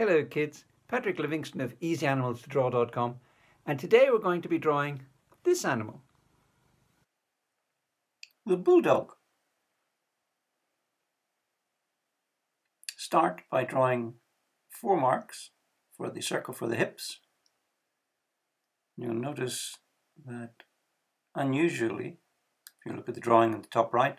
Hello kids, Patrick Livingstone of EasyAnimalsToDraw.com and today we're going to be drawing this animal. The bulldog. Start by drawing four marks for the circle for the hips. You'll notice that unusually, if you look at the drawing at the top right,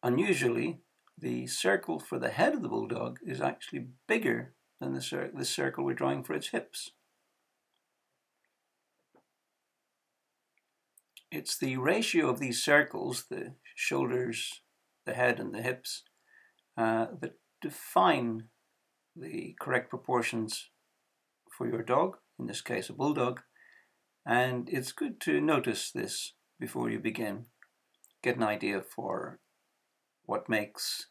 unusually the circle for the head of the bulldog is actually bigger than the, cir the circle we're drawing for its hips. It's the ratio of these circles, the shoulders, the head and the hips, uh, that define the correct proportions for your dog, in this case a bulldog, and it's good to notice this before you begin. Get an idea for what makes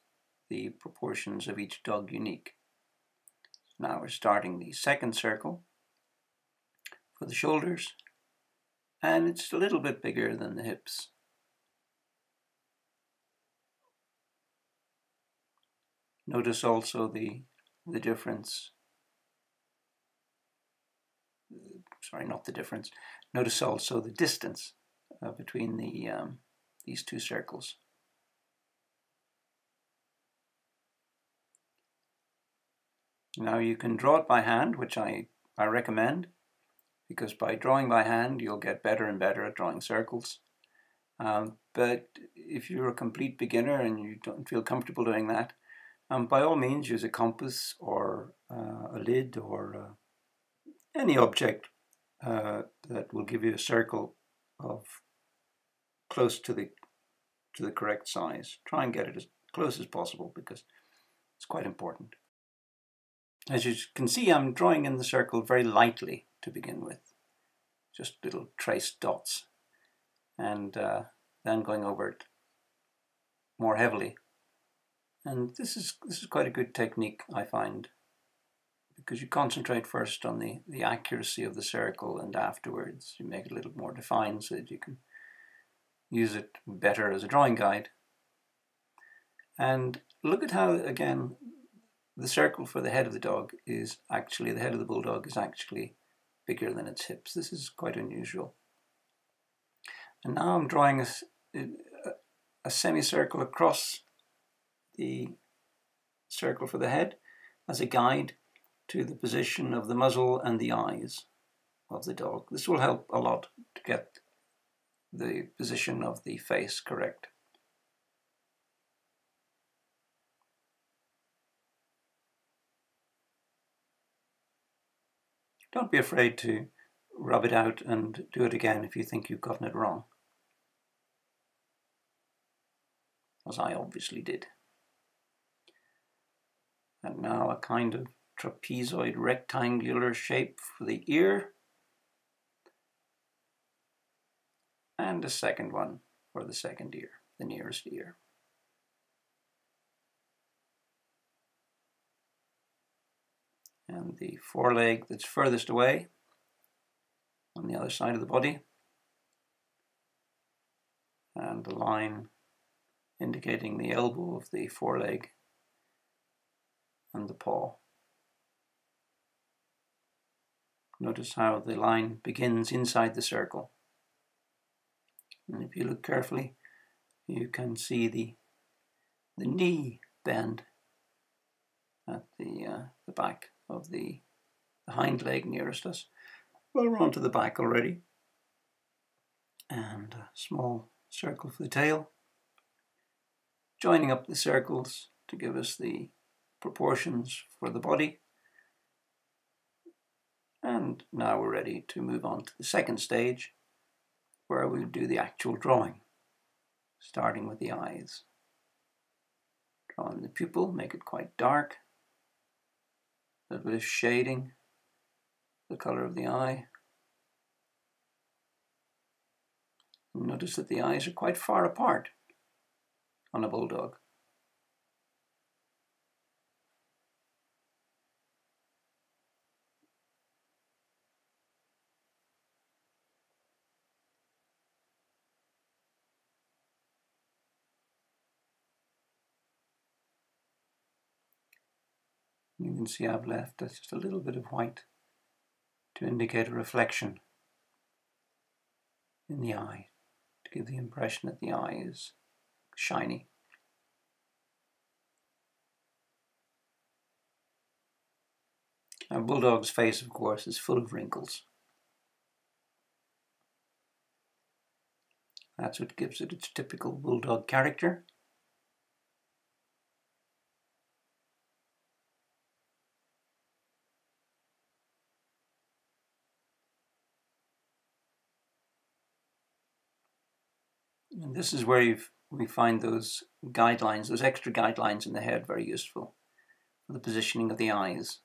the proportions of each dog unique. Now we're starting the second circle for the shoulders and it's a little bit bigger than the hips. Notice also the, the difference, sorry not the difference, notice also the distance uh, between the um, these two circles. Now you can draw it by hand, which I, I recommend, because by drawing by hand you'll get better and better at drawing circles. Um, but if you're a complete beginner and you don't feel comfortable doing that, um, by all means use a compass or uh, a lid or uh, any object uh, that will give you a circle of close to the to the correct size. Try and get it as close as possible because it's quite important. As you can see, I'm drawing in the circle very lightly to begin with, just little traced dots, and uh, then going over it more heavily. And this is this is quite a good technique, I find, because you concentrate first on the, the accuracy of the circle and afterwards you make it a little more defined so that you can use it better as a drawing guide. And look at how, again, the circle for the head of the dog is actually, the head of the bulldog is actually bigger than its hips. This is quite unusual. And now I'm drawing a, a semicircle across the circle for the head as a guide to the position of the muzzle and the eyes of the dog. This will help a lot to get the position of the face correct. Don't be afraid to rub it out and do it again if you think you've gotten it wrong. As I obviously did. And now a kind of trapezoid rectangular shape for the ear. And a second one for the second ear, the nearest ear. And the foreleg that's furthest away on the other side of the body and the line indicating the elbow of the foreleg and the paw. Notice how the line begins inside the circle. And if you look carefully, you can see the, the knee bend at the, uh, the back of the, the hind leg nearest us. Well, we're onto the back already. And a small circle for the tail. Joining up the circles to give us the proportions for the body. And now we're ready to move on to the second stage where we'll do the actual drawing, starting with the eyes. Drawing the pupil, make it quite dark bit of shading, the color of the eye. Notice that the eyes are quite far apart on a bulldog. Can see I've left just a little bit of white to indicate a reflection in the eye, to give the impression that the eye is shiny. A bulldog's face, of course, is full of wrinkles. That's what gives it its typical bulldog character. And this is where we find those guidelines, those extra guidelines in the head very useful for the positioning of the eyes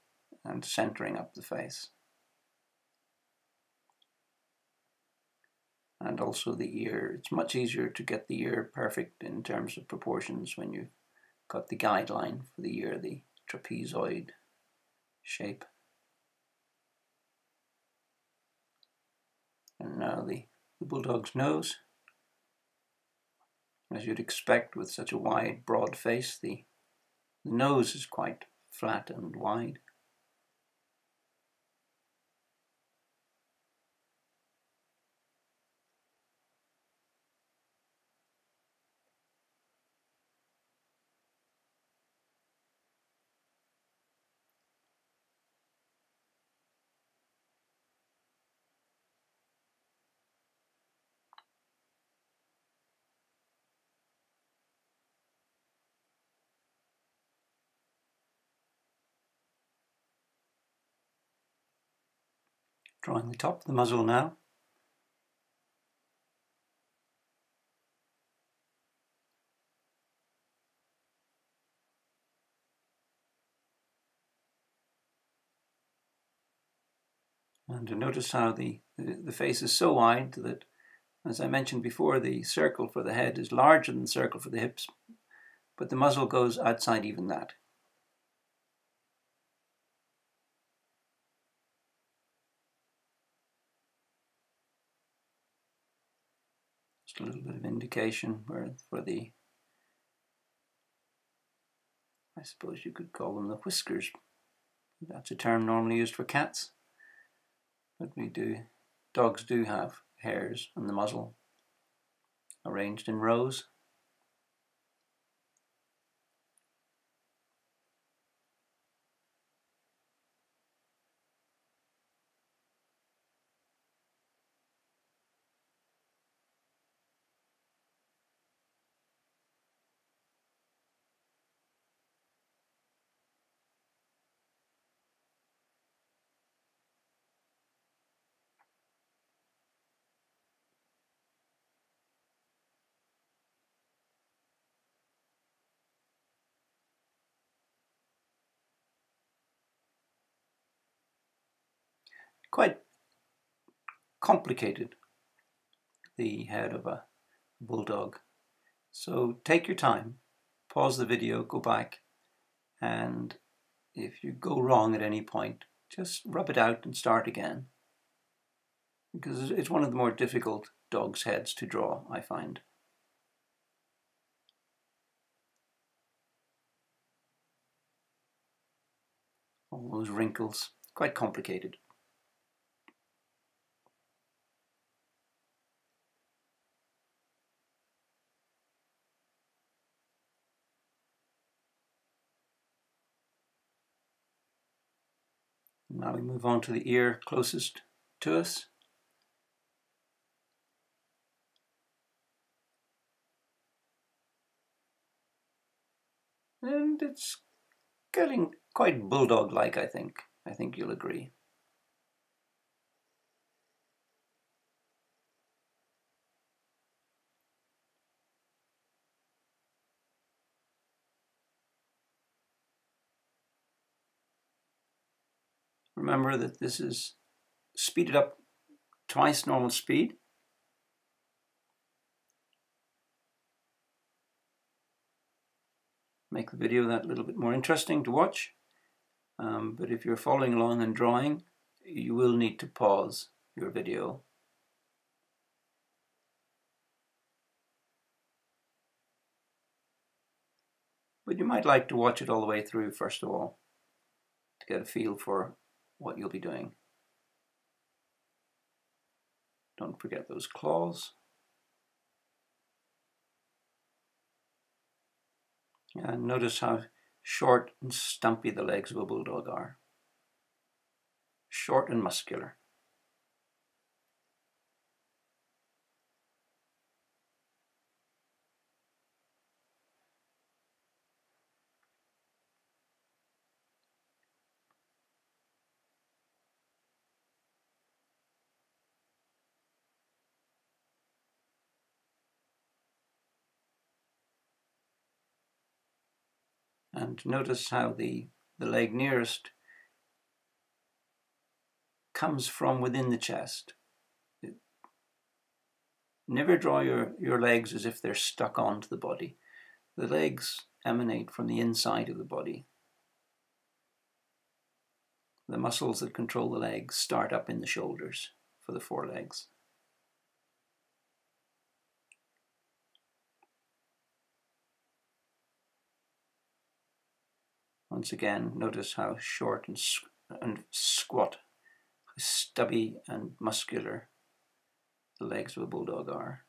and centering up the face. And also the ear. It's much easier to get the ear perfect in terms of proportions when you've got the guideline for the ear, the trapezoid shape. And now the, the bulldog's nose. As you'd expect with such a wide, broad face, the, the nose is quite flat and wide. Drawing the top of the muzzle now. And notice how the, the, the face is so wide that, as I mentioned before, the circle for the head is larger than the circle for the hips, but the muzzle goes outside even that. A little bit of indication where for the I suppose you could call them the whiskers. That's a term normally used for cats. But we do dogs do have hairs on the muzzle arranged in rows. Quite complicated, the head of a bulldog. So take your time, pause the video, go back, and if you go wrong at any point, just rub it out and start again. Because it's one of the more difficult dog's heads to draw, I find. All those wrinkles, quite complicated. Now we move on to the ear closest to us. And it's getting quite bulldog-like, I think. I think you'll agree. Remember that this is speeded up twice normal speed. Make the video that little bit more interesting to watch. Um, but if you're following along and drawing, you will need to pause your video. But you might like to watch it all the way through first of all. to get a feel for what you'll be doing. Don't forget those claws. And notice how short and stumpy the legs of a bulldog are. Short and muscular. And notice how the, the leg nearest comes from within the chest. Never draw your, your legs as if they're stuck onto the body. The legs emanate from the inside of the body. The muscles that control the legs start up in the shoulders for the forelegs. Once again, notice how short and, and squat, stubby and muscular the legs of a bulldog are.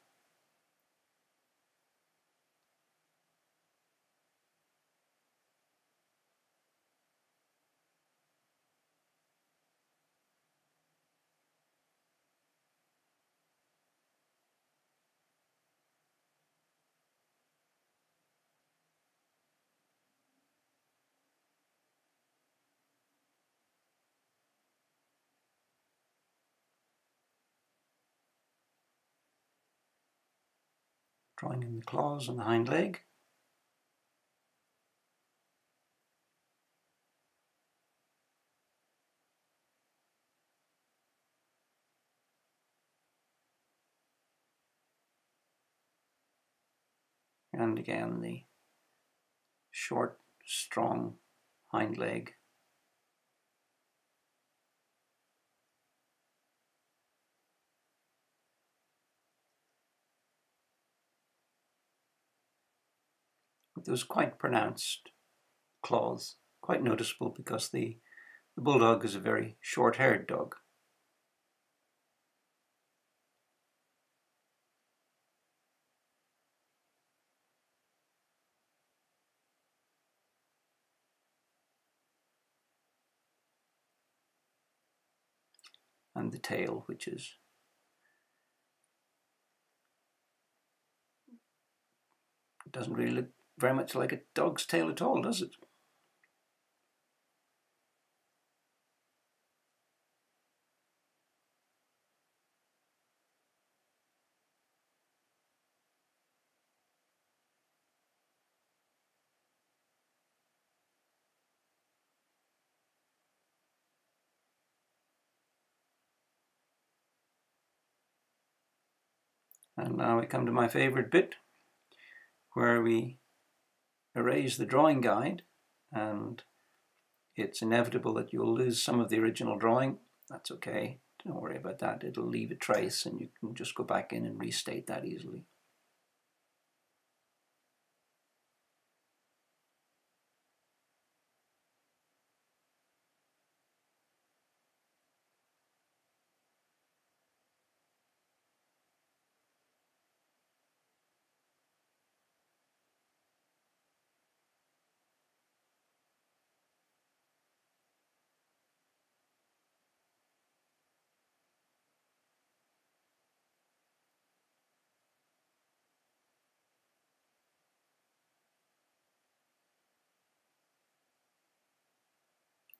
Drawing in the claws and the hind leg. And again the short, strong hind leg. Those quite pronounced claws, quite noticeable because the, the bulldog is a very short-haired dog. and the tail, which is doesn't really look very much like a dog's tail at all, does it? And now we come to my favorite bit, where we erase the drawing guide and it's inevitable that you'll lose some of the original drawing. That's okay. Don't worry about that. It'll leave a trace and you can just go back in and restate that easily.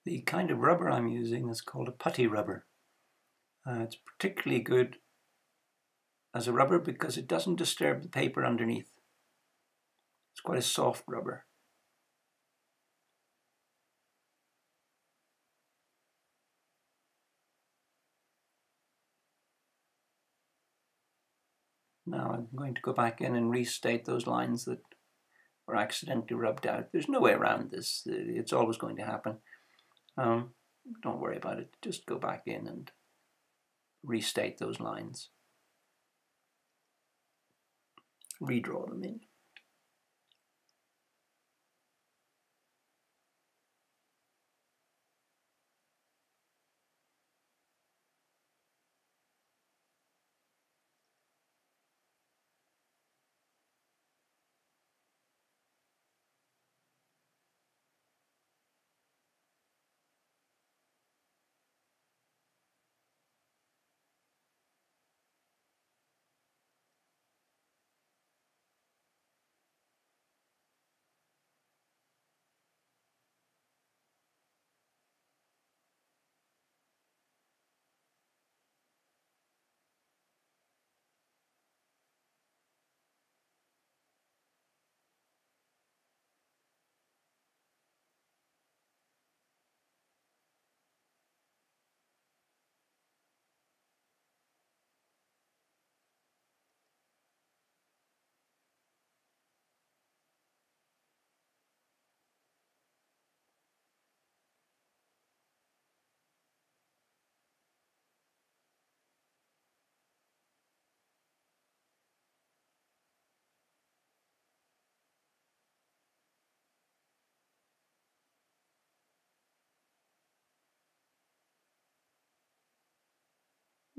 The kind of rubber I'm using is called a putty rubber. Uh, it's particularly good as a rubber because it doesn't disturb the paper underneath. It's quite a soft rubber. Now I'm going to go back in and restate those lines that were accidentally rubbed out. There's no way around this. It's always going to happen. Um, don't worry about it. Just go back in and restate those lines. Redraw them in.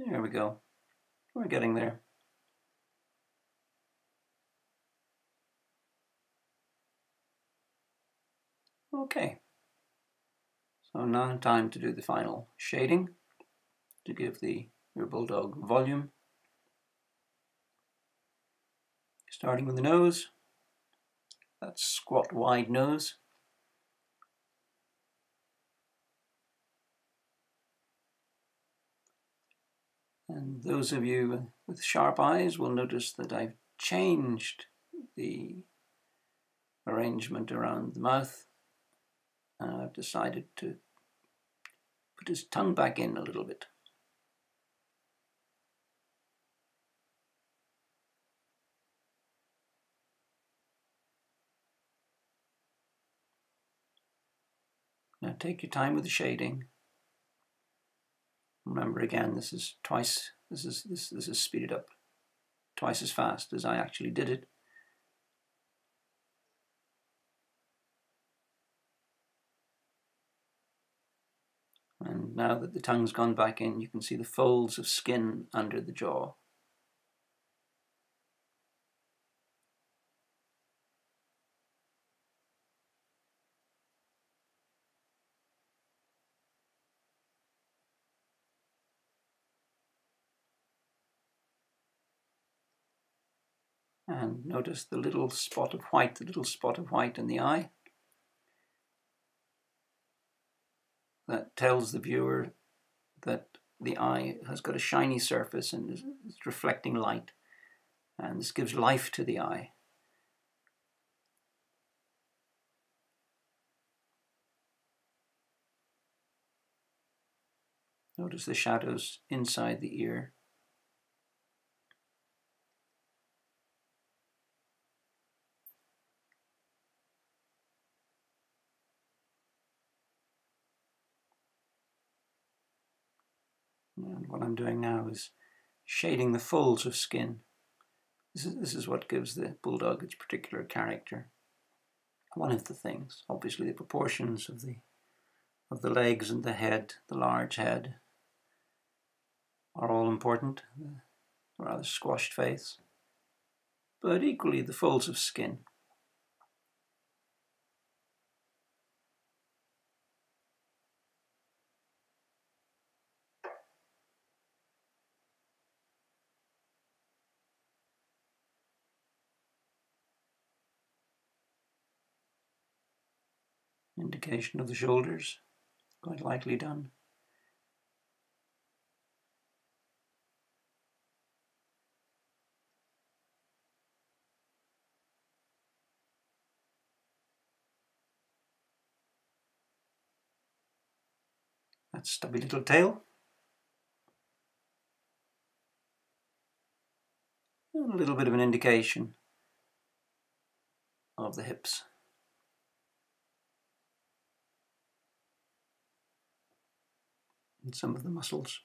There we go. We're getting there. Okay. So now time to do the final shading to give the your bulldog volume. Starting with the nose, that squat wide nose. And those of you with sharp eyes will notice that I've changed the arrangement around the mouth. And I've decided to put his tongue back in a little bit. Now take your time with the shading. Remember again, this is twice, this is, this, this is speeded up twice as fast as I actually did it. And now that the tongue's gone back in, you can see the folds of skin under the jaw. And notice the little spot of white, the little spot of white in the eye. That tells the viewer that the eye has got a shiny surface and is reflecting light. And this gives life to the eye. Notice the shadows inside the ear. And what I'm doing now is shading the folds of skin. This is, this is what gives the bulldog its particular character. One of the things, obviously the proportions of the of the legs and the head, the large head, are all important, the rather squashed face, but equally the folds of skin. Indication of the shoulders, quite likely done. That stubby little tail. A little bit of an indication of the hips. And some of the muscles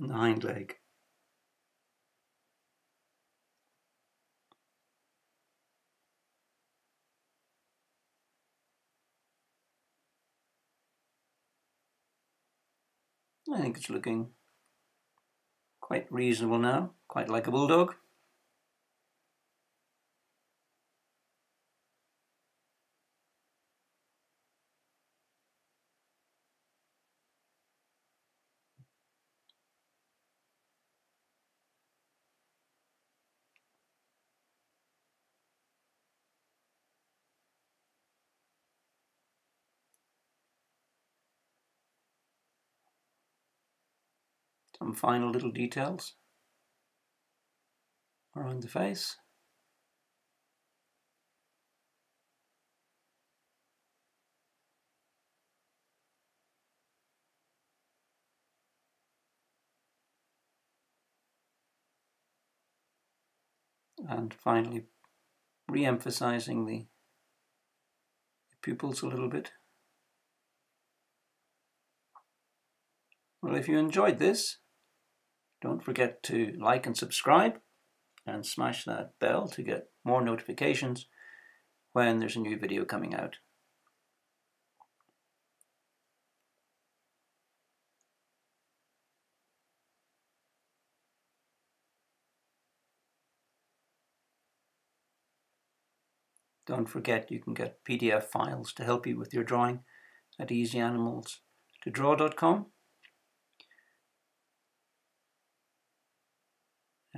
in the hind leg. I think it's looking quite reasonable now, quite like a bulldog. Some final little details around the face. And finally, re-emphasizing the pupils a little bit. Well, if you enjoyed this, don't forget to like and subscribe and smash that bell to get more notifications when there's a new video coming out. Don't forget you can get PDF files to help you with your drawing at easyanimalstodraw.com.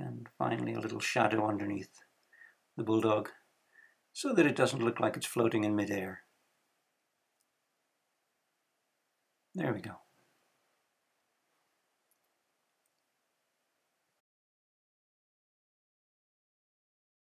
And finally a little shadow underneath the bulldog so that it doesn't look like it's floating in midair. There we go.